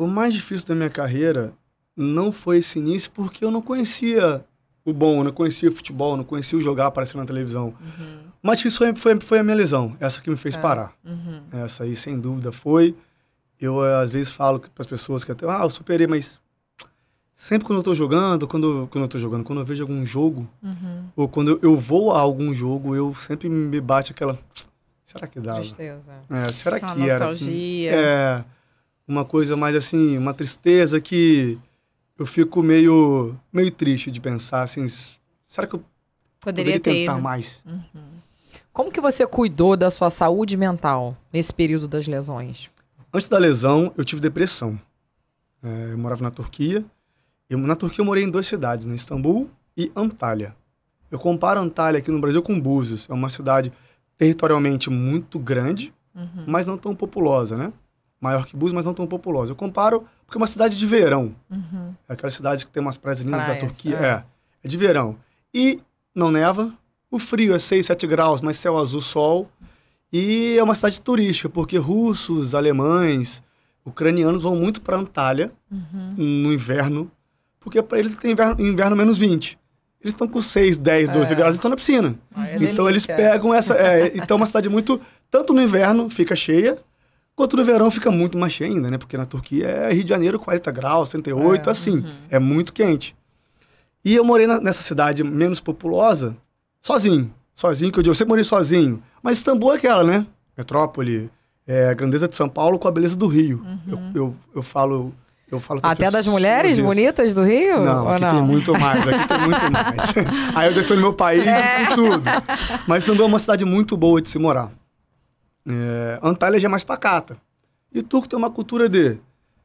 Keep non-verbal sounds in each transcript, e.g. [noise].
O mais difícil da minha carreira não foi esse início porque eu não conhecia o bom, eu não conhecia o futebol, eu não conhecia o jogar aparecendo na televisão. Uhum. O mais difícil foi, foi, foi a minha lesão, essa que me fez Tá. parar. Uhum. Essa aí, sem dúvida, foi. Eu, eh, às vezes, falo para as pessoas que até, ah, eu superei, mas sempre quando eu tô jogando, quando, quando eu tô jogando, quando eu vejo algum jogo, Uhum. ou quando eu, eu vou a algum jogo, eu sempre me bate aquela, será que dava? Tristeza. É, será Uma que era? nostalgia. É, uma coisa mais assim, uma tristeza que eu fico meio, meio triste de pensar, assim, será que eu Poderia, poderia tentar ido. mais? Como que você cuidou da sua saúde mental nesse período das lesões? Antes da lesão, eu tive depressão. É, eu morava na Turquia. Eu, na Turquia eu morei em duas cidades, né? Istambul e Antalya. Eu comparo Antalya aqui no Brasil com Búzios. É uma cidade territorialmente muito grande, Uhum. mas não tão populosa, né? Maior que Búzios, mas não tão populosa. Eu comparo porque é uma cidade de verão. Uhum. É aquela cidade que tem umas praias lindas da Turquia. é. É. é, de verão. E não neva. O frio é 6, 7 graus, mas céu azul, sol. E é uma cidade turística, porque russos, alemães, ucranianos vão muito para Antalya Uhum. no inverno, porque para eles tem inverno, inverno menos 20. Eles estão com 6, 10, 12 É. graus, eles estão na piscina. Ai, é então eles delícia. pegam essa. é, então é uma cidade muito. Tanto no inverno fica cheia, quanto no verão fica muito mais cheia ainda, né? Porque na Turquia é Rio de Janeiro, 40 graus, 38, É, assim. É muito quente. E eu morei na- nessa cidade menos populosa, sozinho. Sozinho, que eu digo, eu sempre morei sozinho. Mas Istambul é aquela, né? Metrópole, é, a grandeza de São Paulo com a beleza do Rio. Eu, eu, eu falo. Eu falo Até das mulheres isso. bonitas do Rio? Não, aqui não? tem muito mais, aqui tem muito mais. [laughs] Aí eu defendo meu país com tudo. Mas também é uma cidade muito boa de se morar. É, Antalya já é mais pacata. E Turco tem uma cultura de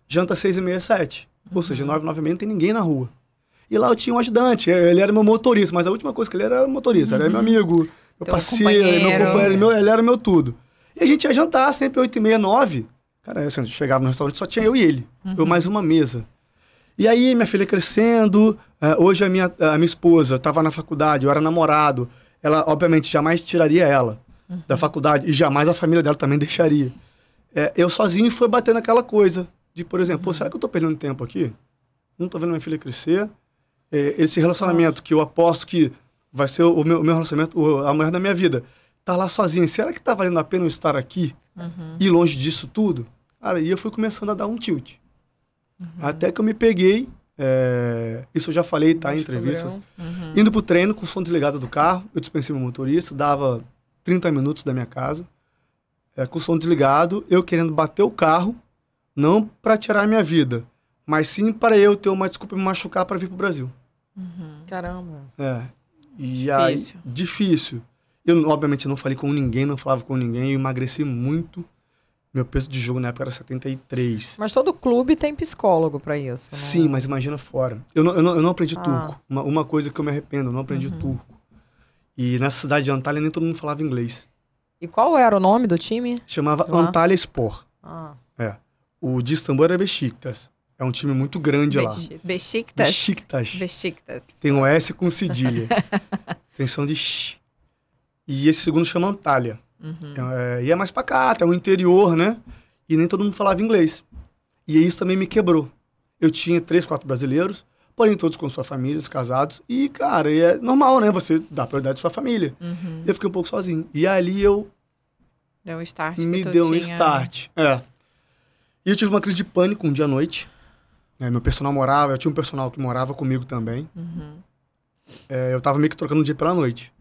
janta seis e meia, sete. Ou seja, nove, nove e meia não tem ninguém na rua. E lá eu tinha um ajudante, ele era meu motorista, mas a última coisa que ele era era motorista, ele era meu amigo, meu Teu parceiro, meu companheiro. companheiro, meu, ele era meu tudo. E a gente ia jantar sempre oito e meia, nove. Cara, assim, chegava no restaurante, só tinha eu e ele. Eu mais uma mesa. E aí, minha filha crescendo, eh, hoje a minha, a minha esposa estava na faculdade, eu era namorado. Ela, obviamente, jamais tiraria ela da faculdade e jamais a família dela também deixaria. Eh, eu sozinho foi batendo aquela coisa de, por exemplo, será que eu tô perdendo tempo aqui? Não tô vendo minha filha crescer. Eh, esse relacionamento que eu aposto que vai ser o meu, o meu relacionamento, o- a mulher da minha vida, tá lá sozinha. Será que tá valendo a pena eu estar aqui Uhum. e longe disso tudo? Cara, e eu fui começando a dar um tilt. Até que eu me peguei, é, isso eu já falei, tá, em entrevistas, Uhum. indo pro treino com o som desligado do carro, eu dispensei meu motorista, dava 30 minutos da minha casa, é, com o som desligado, eu querendo bater o carro, não para tirar a minha vida, mas sim para eu ter uma desculpa e me machucar para vir pro Brasil. Caramba. É. E aí, Difícil. difícil. Eu, obviamente, não falei com ninguém, não falava com ninguém, eu emagreci muito. Meu peso de jogo na época era 73. Mas todo clube tem psicólogo pra isso. né? Sim, mas imagina fora. Eu não, eu não, eu não aprendi Ah. turco. Uma, uma coisa que eu me arrependo, eu não aprendi turco. E nessa cidade de Antalya nem todo mundo falava inglês. E qual era o nome do time? Chamava Lá? Antalya Sport. Ah, É. O de Istambul era Besiktas. É um time muito grande lá. Beşi- Beşiktaş. Besiktas. Beşiktaş. Tem um S com cedilha. [laughs] Tem som de sh. E esse segundo chama Antalya. Uhum. É, e é mais pacato, é um interior, né? E nem todo mundo falava inglês. E isso também me quebrou. Eu tinha três, quatro brasileiros, porém todos com suas famílias, casados. E, cara, e é normal, né? Você dá prioridade à sua família. Uhum. Eu fiquei um pouco sozinho. E ali eu Deu um start. me deu um tinha- start. É. E eu tive uma crise de pânico um dia à noite. É, meu personal morava, eu tinha um personal que morava comigo também. Uhum. É, eu tava meio que trocando o dia pela noite.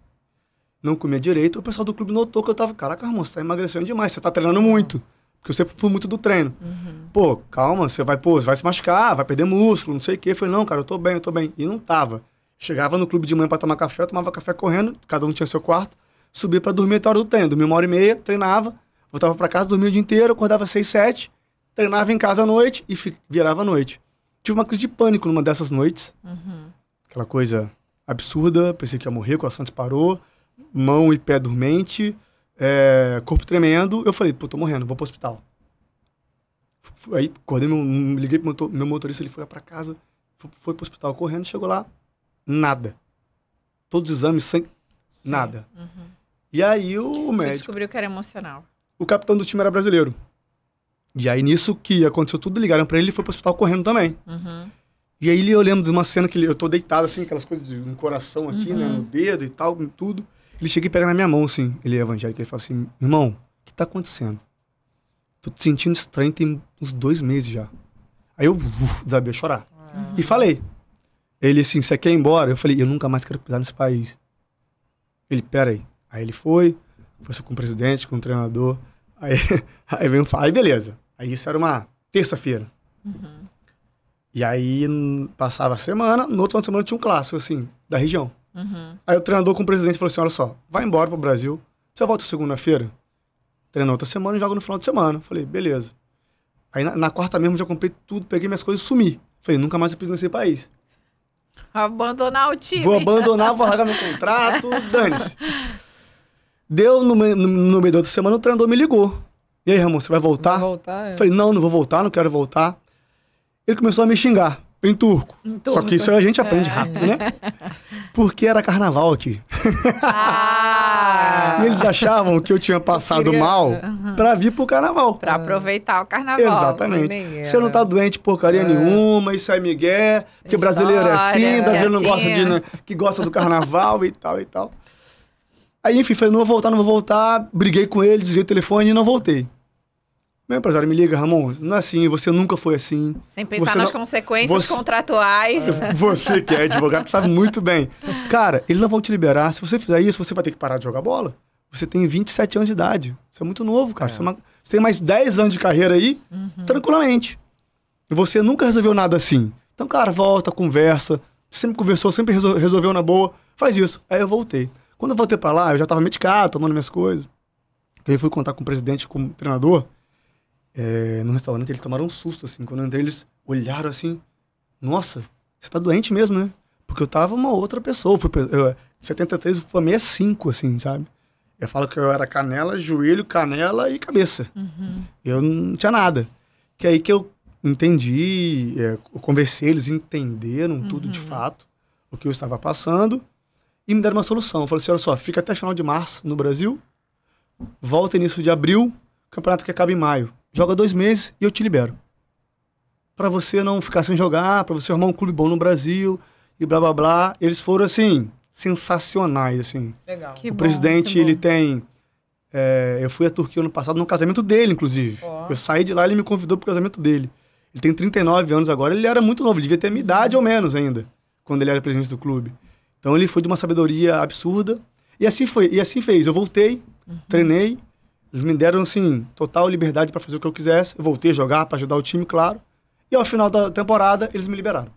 Não comia direito, o pessoal do clube notou que eu tava, caraca, Ramon, você tá emagrecendo demais, você tá treinando muito. Porque eu sempre fui muito do treino. Uhum. Pô, calma, você vai, pô, você vai se machucar, vai perder músculo, não sei o quê. Eu falei, não, cara, eu tô bem, eu tô bem. E não tava. Chegava no clube de manhã pra tomar café, eu tomava café correndo, cada um tinha seu quarto, subia pra dormir até a hora do treino. Dormia uma hora e meia, treinava, voltava pra casa, dormia o dia inteiro, acordava seis, sete, treinava em casa à noite e virava à noite. Tive uma crise de pânico numa dessas noites Uhum. aquela coisa absurda, pensei que ia morrer, o coração disparou, mão e pé dormente, é, corpo tremendo. Eu falei, pô, tô morrendo, vou pro hospital. Aí, acordei, meu, liguei pro motor- meu motorista, ele foi lá pra casa, foi, foi pro hospital correndo, chegou lá, nada. Todos os exames sem nada. Uhum. E aí o Tu médico, descobriu que era emocional. o capitão do time era brasileiro. E aí, nisso que aconteceu tudo, ligaram pra ele, ele foi pro hospital correndo também. Uhum. E aí, eu lembro de uma cena que eu tô deitado, assim, aquelas coisas de um coração aqui, né, no dedo e tal, tudo. Ele chega e pega na minha mão, assim, ele é evangélico, ele fala assim, irmão, o que tá acontecendo? Tô te sentindo estranho tem uns dois meses já. Aí eu uf, desabei a chorar. E falei. Ele assim, você quer ir embora? Eu falei, eu nunca mais quero pisar nesse país. Ele, pera aí. Aí ele foi, foi com o presidente, com o treinador. Aí, [laughs] aí veio falar, aí beleza. Aí isso era uma terça-feira. E aí passava a semana, no outro final de semana tinha um clássico, assim, da região. Uhum. Aí o treinador com o presidente falou assim: olha só, vai embora pro Brasil. Você volta segunda-feira? Treina outra semana e joga no final de semana. Falei, beleza. Aí na, na quarta mesmo já comprei tudo, peguei minhas coisas e sumi. Falei, nunca mais eu piso nesse país. Abandonar o time. Vou abandonar, vou largar meu contrato, [laughs] dane-se. Deu no, meio- no, no meio da outra semana, o treinador me ligou. E aí, Ramon, você vai voltar? Vai voltar? é. Falei, não, não vou voltar, não quero voltar. Ele começou a me xingar, em turco. Em Só turco. que isso a gente aprende rápido, né? [laughs] Porque era carnaval aqui. Ah, [laughs] E eles achavam que eu tinha passado queria- mal pra vir pro carnaval. pra aproveitar o carnaval. Exatamente. nem era. Você não tá doente porcaria nenhuma, isso é migué, porque brasileiro é assim, História, brasileiro não é gosta assim. de, né, que gosta do carnaval e tal e tal. Aí, enfim, falei, não vou voltar, não vou voltar. Briguei com ele, desliguei o telefone e não voltei. Meu empresário me liga, Ramon, não é assim, você nunca foi assim. Sem pensar Você nas não- consequências você- contratuais. Você que é advogado sabe muito bem. Cara, eles não vão te liberar. Se você fizer isso, você vai ter que parar de jogar bola. Você tem 27 anos de idade. Você é muito novo, cara. Você, é uma- você tem mais 10 anos de carreira aí, tranquilamente. E você nunca resolveu nada assim. Então, cara, volta, conversa. Sempre conversou, sempre resol- resolveu na boa. Faz isso. Aí eu voltei. Quando eu voltei pra lá, eu já tava medicado, tomando minhas coisas. Aí eu fui contar com o presidente, com o treinador. É, no restaurante, eles tomaram um susto, assim. Quando eu entrei, eles olharam assim. Nossa, você tá doente mesmo, né? Porque eu tava uma outra pessoa. Eu fui, eu, 73, eu fui pra 65, assim, sabe? Eu falo que eu era canela, joelho, canela e cabeça. Eu não tinha nada. Que aí que eu entendi, é, eu conversei, eles entenderam tudo de fato, o que eu estava passando, e me deram uma solução. Eu falei assim, olha só, fica até final de março no Brasil, volta início de abril, campeonato que acaba em maio. Joga dois meses e eu te libero. Pra você não ficar sem jogar, pra você arrumar um clube bom no Brasil, e blá blá blá. Eles foram, assim, sensacionais, assim. Legal. Que o bom, presidente, que bom. ele tem. é, eu fui à Turquia ano passado no casamento dele, inclusive. Ó. Eu saí de lá ele me convidou pro casamento dele. Ele tem 39 anos agora, ele era muito novo, ele devia ter a minha idade ou menos ainda, quando ele era presidente do clube. Então ele foi de uma sabedoria absurda. E assim foi, e assim fez. Eu voltei, treinei, eles me deram assim total liberdade para fazer o que eu quisesse. Eu voltei a jogar para ajudar o time, claro. E ao final da temporada eles me liberaram.